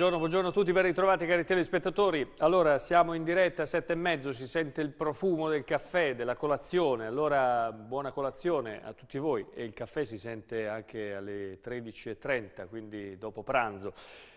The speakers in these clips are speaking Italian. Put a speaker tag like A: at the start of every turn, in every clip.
A: Buongiorno, buongiorno a tutti, ben ritrovati cari telespettatori. Allora, siamo in diretta a sette e mezzo, si sente il profumo del caffè, della colazione. Allora, buona colazione a tutti voi e il caffè si sente anche alle 13.30, quindi dopo pranzo.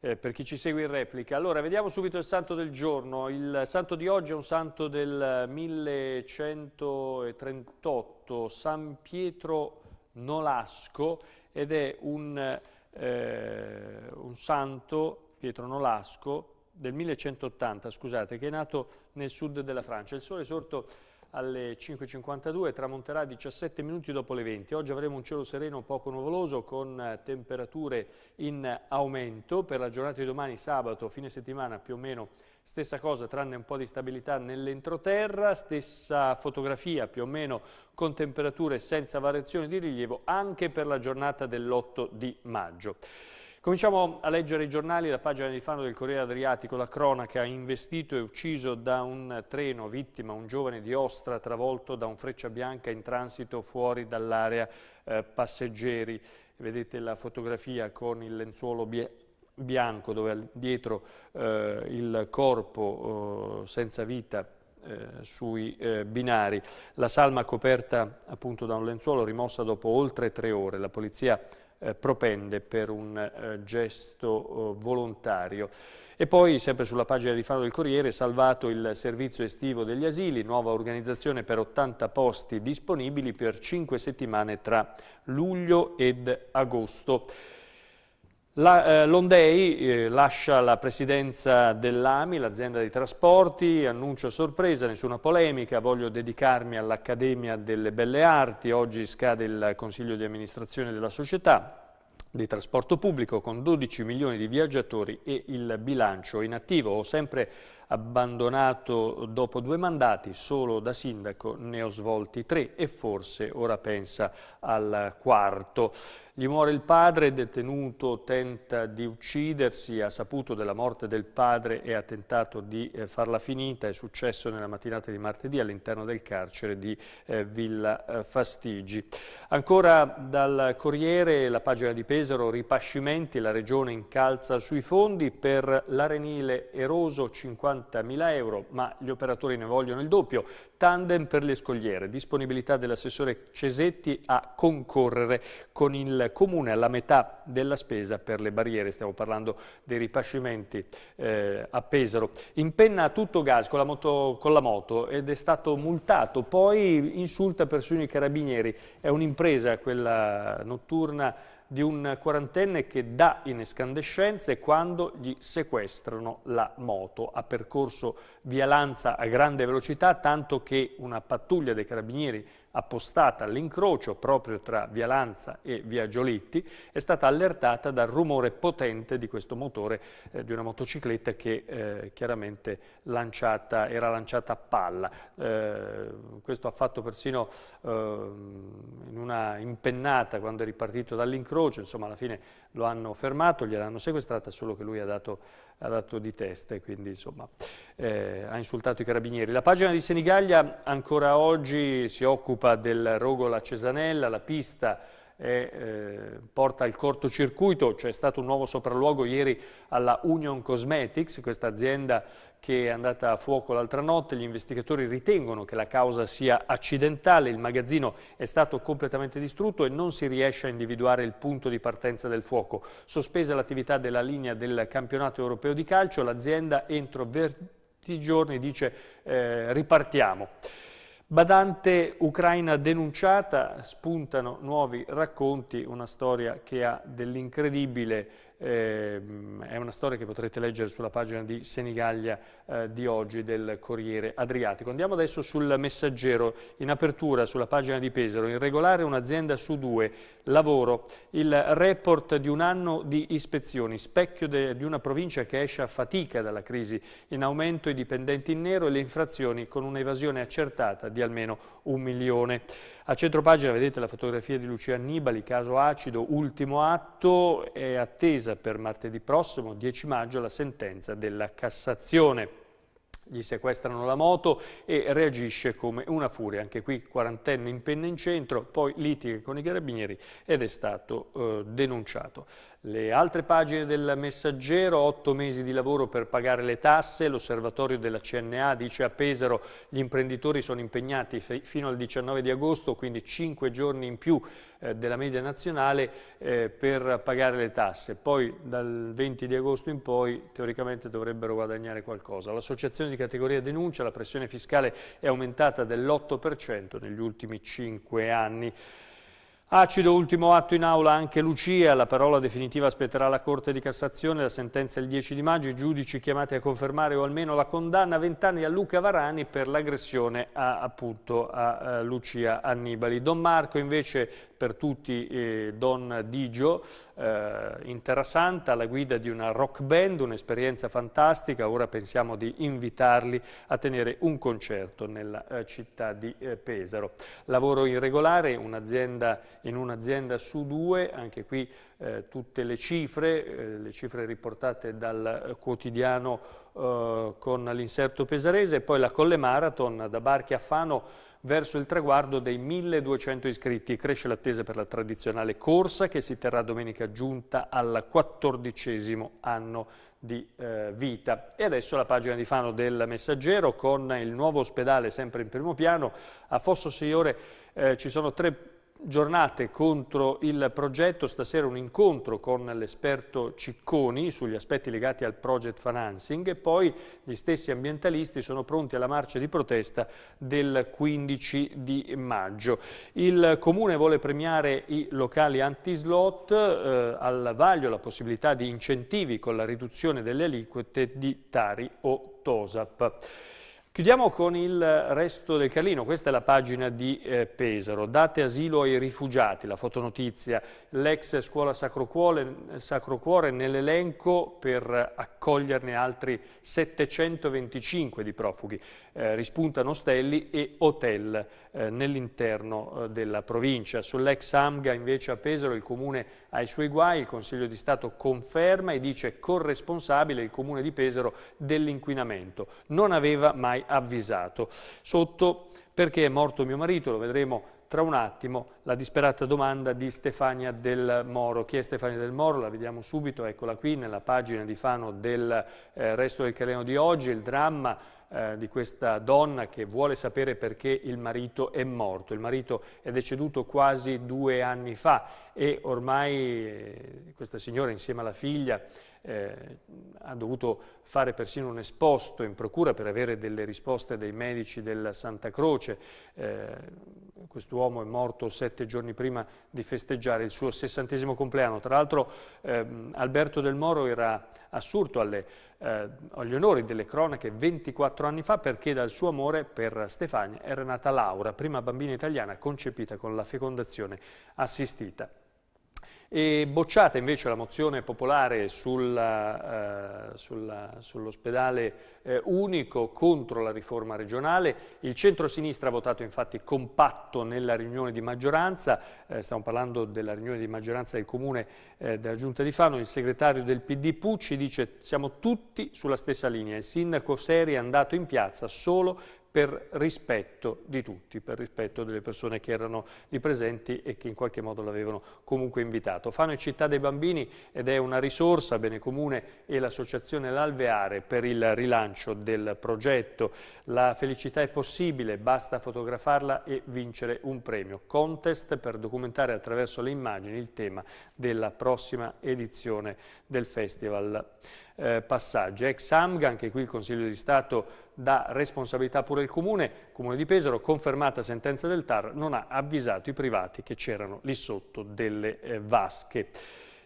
A: Eh, per chi ci segue in replica. Allora, vediamo subito il santo del giorno. Il santo di oggi è un santo del 1138, San Pietro Nolasco, ed è un eh, un santo, Pietro Nolasco, del 1180, scusate, che è nato nel sud della Francia. Il sole è sorto alle 5.52 tramonterà 17 minuti dopo le 20. Oggi avremo un cielo sereno poco nuvoloso con eh, temperature in aumento. Per la giornata di domani, sabato, fine settimana, più o meno stessa cosa, tranne un po' di stabilità nell'entroterra, stessa fotografia più o meno con temperature senza variazioni di rilievo anche per la giornata dell'8 di maggio. Cominciamo a leggere i giornali, la pagina di Fano del Corriere Adriatico, la cronaca, investito e ucciso da un treno, vittima un giovane di Ostra travolto da un freccia bianca in transito fuori dall'area eh, passeggeri. Vedete la fotografia con il lenzuolo bianco dove dietro eh, il corpo eh, senza vita eh, sui eh, binari. La salma coperta appunto da un lenzuolo rimossa dopo oltre tre ore. La polizia eh, propende per un eh, gesto eh, volontario. E poi, sempre sulla pagina di Faro del Corriere, salvato il servizio estivo degli asili, nuova organizzazione per 80 posti disponibili per 5 settimane tra luglio ed agosto. La, eh, Londei eh, lascia la presidenza dell'AMI, l'azienda dei trasporti, annuncio sorpresa, nessuna polemica, voglio dedicarmi all'Accademia delle Belle Arti, oggi scade il consiglio di amministrazione della società di trasporto pubblico con 12 milioni di viaggiatori e il bilancio in attivo. Ho sempre abbandonato dopo due mandati, solo da sindaco ne ho svolti tre e forse ora pensa al quarto. Gli muore il padre, detenuto, tenta di uccidersi, ha saputo della morte del padre e ha tentato di eh, farla finita. È successo nella mattinata di martedì all'interno del carcere di eh, Villa eh, Fastigi. Ancora dal Corriere, la pagina di Pesaro, ripascimenti, la regione incalza sui fondi per l'Arenile Eroso 50.000 euro, ma gli operatori ne vogliono il doppio. Tandem per le scogliere, disponibilità dell'assessore Cesetti a concorrere con il comune alla metà della spesa per le barriere, stiamo parlando dei ripascimenti eh, a Pesaro. Impenna a tutto gas con la, moto, con la moto ed è stato multato, poi insulta persino i carabinieri, è un'impresa quella notturna di un quarantenne che dà in escandescenze quando gli sequestrano la moto. Ha percorso via Lanza a grande velocità, tanto che una pattuglia dei carabinieri appostata all'incrocio proprio tra Via Lanza e Via Giolitti, è stata allertata dal rumore potente di questo motore eh, di una motocicletta che eh, chiaramente lanciata, era lanciata a palla. Eh, questo ha fatto persino ehm, in una impennata quando è ripartito dall'incrocio, insomma alla fine lo hanno fermato, gliel'hanno sequestrata, solo che lui ha dato, ha dato di testa e quindi insomma eh, ha insultato i carabinieri. La pagina di Senigallia ancora oggi si occupa del rogo La Cesanella, la pista e eh, porta al cortocircuito, c'è stato un nuovo sopralluogo ieri alla Union Cosmetics, questa azienda che è andata a fuoco l'altra notte, gli investigatori ritengono che la causa sia accidentale, il magazzino è stato completamente distrutto e non si riesce a individuare il punto di partenza del fuoco. Sospesa l'attività della linea del campionato europeo di calcio, l'azienda entro 20 giorni dice eh, ripartiamo. Badante Ucraina denunciata, spuntano nuovi racconti, una storia che ha dell'incredibile eh, è una storia che potrete leggere sulla pagina di Senigallia eh, di oggi del Corriere Adriatico. Andiamo adesso sul messaggero, in apertura sulla pagina di Pesaro, in regolare un'azienda su due, lavoro, il report di un anno di ispezioni, specchio di una provincia che esce a fatica dalla crisi, in aumento i dipendenti in nero e le infrazioni con un'evasione accertata di almeno un milione. A centropagina vedete la fotografia di Lucia Annibali, caso acido, ultimo atto, è attesa per martedì prossimo, 10 maggio, la sentenza della Cassazione. Gli sequestrano la moto e reagisce come una furia, anche qui quarantenne in penna in centro, poi litiga con i carabinieri ed è stato eh, denunciato. Le altre pagine del messaggero, otto mesi di lavoro per pagare le tasse, l'osservatorio della CNA dice a Pesaro gli imprenditori sono impegnati fino al 19 di agosto, quindi cinque giorni in più eh, della media nazionale eh, per pagare le tasse. Poi dal 20 di agosto in poi teoricamente dovrebbero guadagnare qualcosa. L'associazione di categoria denuncia la pressione fiscale è aumentata dell'8% negli ultimi cinque anni. Acido ultimo atto in aula anche Lucia, la parola definitiva aspetterà la Corte di Cassazione, la sentenza il 10 di maggio, i giudici chiamati a confermare o almeno la condanna a 20 anni a Luca Varani per l'aggressione a, a, a Lucia Annibali. Don Marco invece per tutti eh, Don Digio, eh, in Terra alla guida di una rock band, un'esperienza fantastica, ora pensiamo di invitarli a tenere un concerto nella eh, città di eh, Pesaro. Lavoro irregolare un'azienda, in un'azienda su due, anche qui eh, tutte le cifre, eh, le cifre riportate dal quotidiano con l'inserto pesarese, e poi la Colle Marathon da Barchi a Fano verso il traguardo dei 1200 iscritti. Cresce l'attesa per la tradizionale corsa che si terrà domenica giunta al quattordicesimo anno di eh, vita. E adesso la pagina di Fano del Messaggero con il nuovo ospedale sempre in primo piano. A Fosso Signore eh, ci sono tre giornate contro il progetto, stasera un incontro con l'esperto Cicconi sugli aspetti legati al project financing e poi gli stessi ambientalisti sono pronti alla marcia di protesta del 15 di maggio. Il Comune vuole premiare i locali anti-slot, eh, al vaglio la possibilità di incentivi con la riduzione delle aliquote di Tari o Tosap. Chiudiamo con il resto del Carlino, questa è la pagina di eh, Pesaro, date asilo ai rifugiati, la fotonotizia, l'ex scuola Sacro Cuore, Sacro Cuore nell'elenco per accoglierne altri 725 di profughi, eh, rispuntano ostelli e hotel eh, nell'interno eh, della provincia. Sull'ex Amga invece a Pesaro il Comune ha i suoi guai, il Consiglio di Stato conferma e dice corresponsabile il Comune di Pesaro dell'inquinamento. Non aveva mai avvisato. Sotto perché è morto mio marito, lo vedremo tra un attimo, la disperata domanda di Stefania Del Moro. Chi è Stefania Del Moro? La vediamo subito, eccola qui nella pagina di Fano del eh, Resto del Carlino di oggi, il dramma eh, di questa donna che vuole sapere perché il marito è morto. Il marito è deceduto quasi due anni fa e ormai eh, questa signora insieme alla figlia eh, ha dovuto fare persino un esposto in procura per avere delle risposte dei medici della Santa Croce. Eh, Quest'uomo è morto sette giorni prima di festeggiare il suo sessantesimo compleanno. Tra l'altro ehm, Alberto del Moro era assurdo alle, eh, agli onori delle cronache 24 anni fa perché dal suo amore per Stefania era nata Laura, prima bambina italiana concepita con la fecondazione assistita. E bocciata invece la mozione popolare eh, sull'ospedale eh, unico contro la riforma regionale. Il centro-sinistra ha votato infatti compatto nella riunione di maggioranza, eh, stiamo parlando della riunione di maggioranza del comune eh, della giunta di Fano, il segretario del PD Pucci dice siamo tutti sulla stessa linea, il sindaco Seri è andato in piazza solo per rispetto di tutti, per rispetto delle persone che erano lì presenti e che in qualche modo l'avevano comunque invitato. Fano è città dei bambini ed è una risorsa, Bene Comune e l'associazione L'Alveare per il rilancio del progetto. La felicità è possibile, basta fotografarla e vincere un premio. Contest per documentare attraverso le immagini il tema della prossima edizione del festival eh, passaggi. Ex Amga, anche qui il Consiglio di Stato dà responsabilità pure al Comune, Comune di Pesaro, confermata sentenza del TAR, non ha avvisato i privati che c'erano lì sotto delle eh, vasche.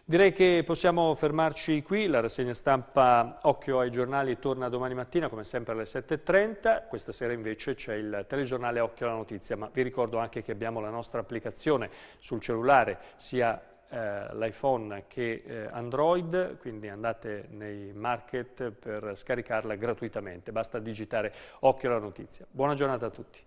A: Direi che possiamo fermarci qui, la rassegna stampa Occhio ai giornali torna domani mattina come sempre alle 7.30, questa sera invece c'è il telegiornale Occhio alla notizia, ma vi ricordo anche che abbiamo la nostra applicazione sul cellulare, sia eh, l'iPhone che eh, Android, quindi andate nei market per scaricarla gratuitamente, basta digitare occhio alla notizia. Buona giornata a tutti.